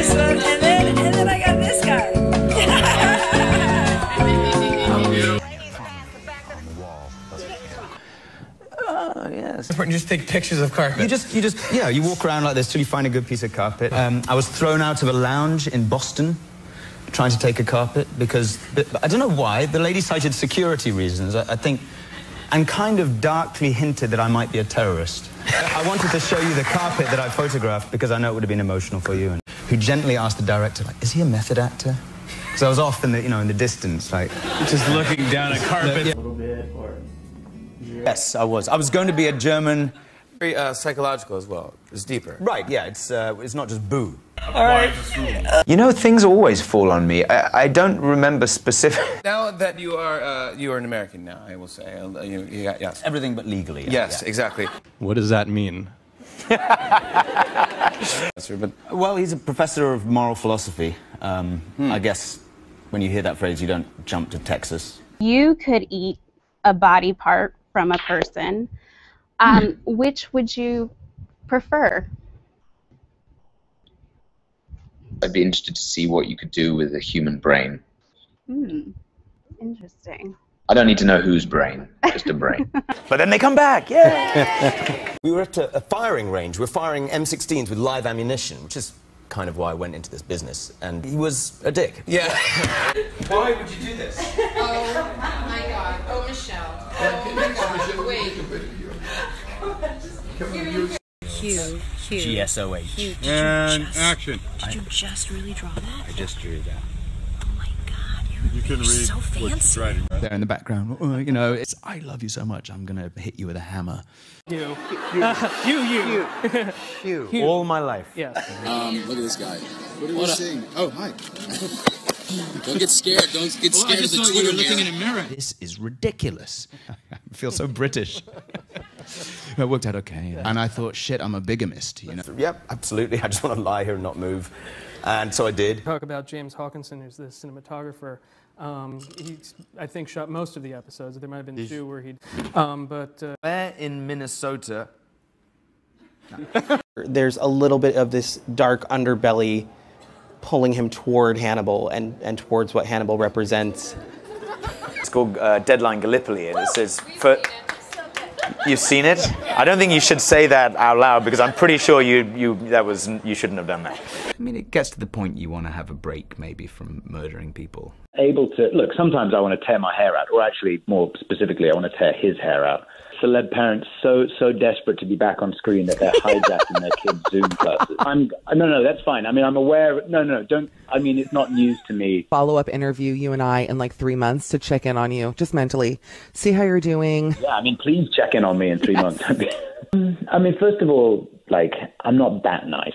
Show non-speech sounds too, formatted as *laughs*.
this one, and then and then I got this guy. Oh, yes. Just take pictures of carpet. You just, you just, yeah, you walk around like this till you find a good piece of carpet. Um, I was thrown out of a lounge in Boston trying to take a carpet because, I don't know why, the lady cited security reasons, I, I think, and kind of darkly hinted that I might be a terrorist. I wanted to show you the carpet that I photographed because I know it would have been emotional for you, who gently asked the director, like, is he a method actor? Because I was off in the, you know, in the distance, like... just looking down a carpet. Yeah. Yes, I was. I was going to be a German... Very uh, psychological as well. It's deeper. Right, yeah, it's, uh, it's not just boo. You know, things always fall on me. I, I don't remember specific. *laughs* Now that you are uh, you are an American now, I will say. Uh, you, you got, yes. Everything but legally. Yes, yeah. exactly. What does that mean? But Well, he's a professor of moral philosophy. Um, I guess when you hear that phrase, you don't jump to Texas. You could eat a body part from a person. Um, *laughs* which would you prefer? I'd be interested to see what you could do with a human brain. Hmm. Interesting. I don't need to know whose brain, just a brain. *laughs* But then they come back, yeah. *laughs* we were at a, a firing range. We're firing M16s with live ammunition, which is kind of why I went into this business. And he was a dick. yeah. *laughs* Why would you do this? Oh my god. Oh, Michelle. Oh my god. Wait. Hugh, Hugh. GSOH. Hugh, did And you just, action. Did you just really draw that? I just drew that. Oh my god, you're, You can you're read so what's fancy. writing, right? There in the background, oh, you know, it's I love you so much, I'm gonna hit you with a hammer. You. you, you. *laughs* you, *laughs* you. All my life. Yes. Um, look at this guy. What are we seeing? Oh, hi. *laughs* Don't get scared. Don't get scared of the Twitter looking in a mirror. This is ridiculous. I feel so British. It worked out okay. And I thought, shit, I'm a bigamist, you know. Yep, absolutely. *laughs* I just want to lie here and not move. And so I did. Talk about James Hawkinson, who's the cinematographer. Um, he, I think, shot most of the episodes. There might have been two where he. Um, but uh, Where in Minnesota? *laughs* There's a little bit of this dark underbelly pulling him toward Hannibal and, and towards what Hannibal represents. It's called uh, Deadline Gallipoli, and it says, for... You've seen it? I don't think you should say that out loud because I'm pretty sure you, you, that was, you shouldn't have done that. I mean, it gets to the point you want to have a break, maybe, from murdering people. Able to look. Sometimes I want to tear my hair out, or actually, more specifically, I want to tear his hair out. Celeb parents so so desperate to be back on screen that they're hijacking their kids' Zoom classes. I'm no no that's fine. I mean I'm aware. No no don't. I mean it's not news to me. Follow up interview, you and I, in like three months to check in on you, just mentally. See how you're doing. Yeah, I mean please check in on me in three months. *laughs* I mean first of all, like I'm not that nice.